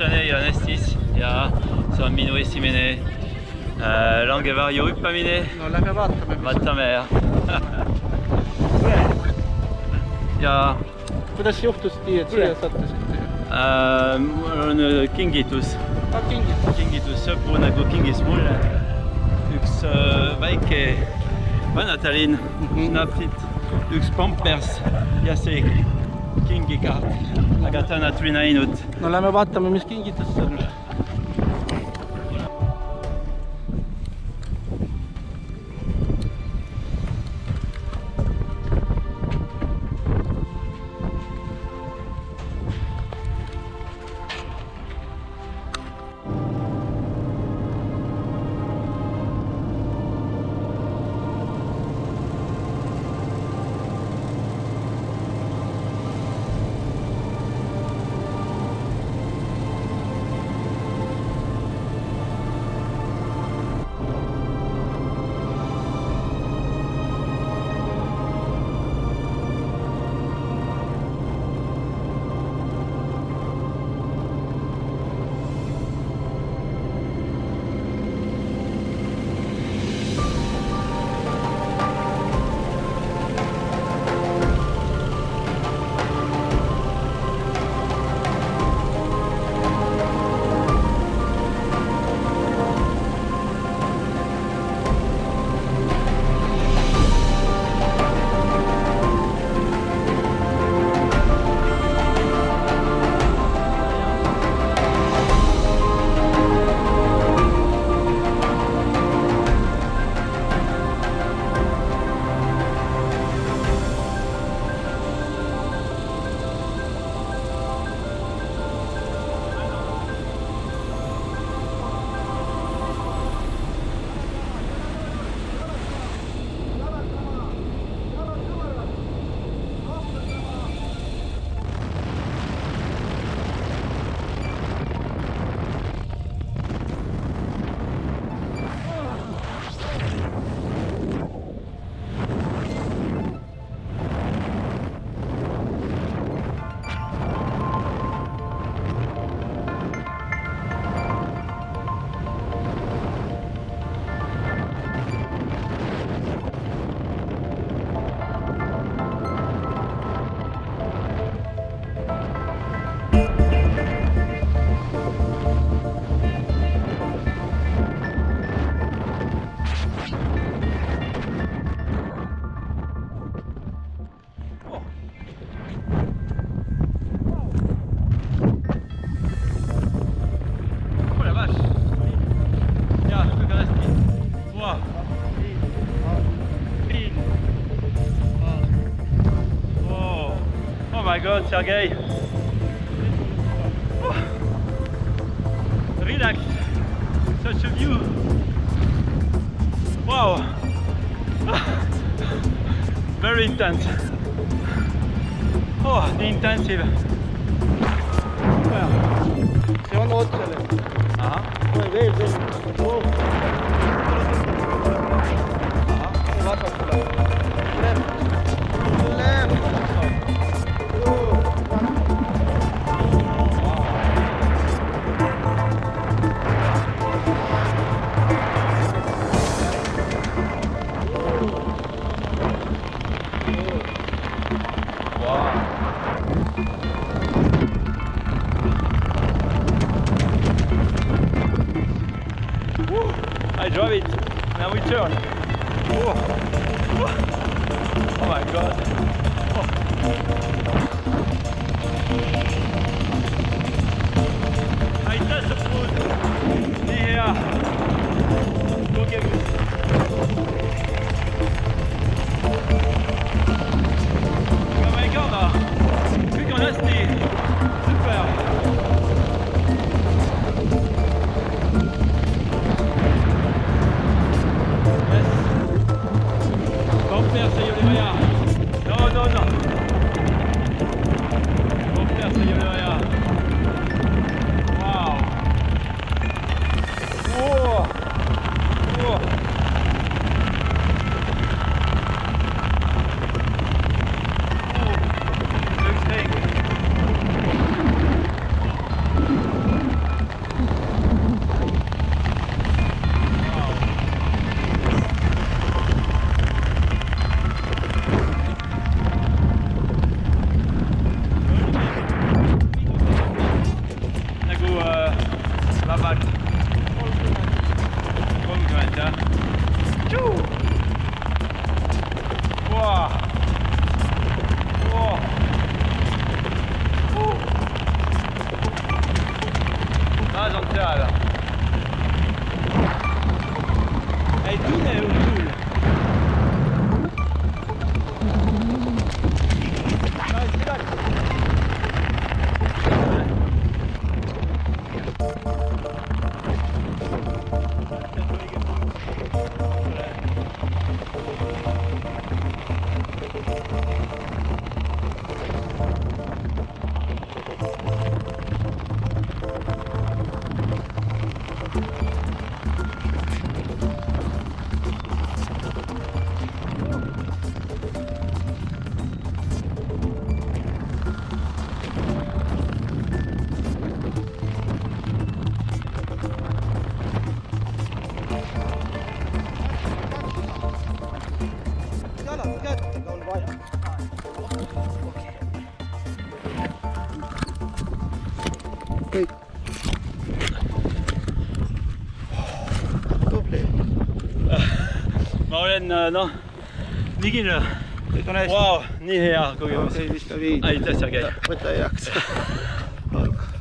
emotsioone ja hästis ja see on minu esimene äh, langevarju hüppamine. no lähme vaatame. vaatame ja ja kuidas juhtus nii, et siia sattusite? äh, mul on äh, kingitus, ah, kingitus. kingitus sõpru nagu kingis mulle üks äh, väike vanatalinn mm Mhm. -hmm. napsid, üks pampers ja see kingikaart, aga täna tuli näinud no lähme vaatame, mis kingitus see on. wow.. Oh. oh my god, Sergei oh.. Relax, such a view. Wow Very intense. Oh, the intensive. otsene. ahah, kohe veel tõmbab oh.. Woo. I drive it. Now we turn. Whoa. Oh my god. Oh. I touch the food. Yeah. Look at this. 谁有你们呀？走走走。Babak. Kõik. tubli, ma olen äh, noh, ligine. kõik on hästi Vau, nii hea kogemus. okei, viska viina. aitäh, Sergei. võta heaks.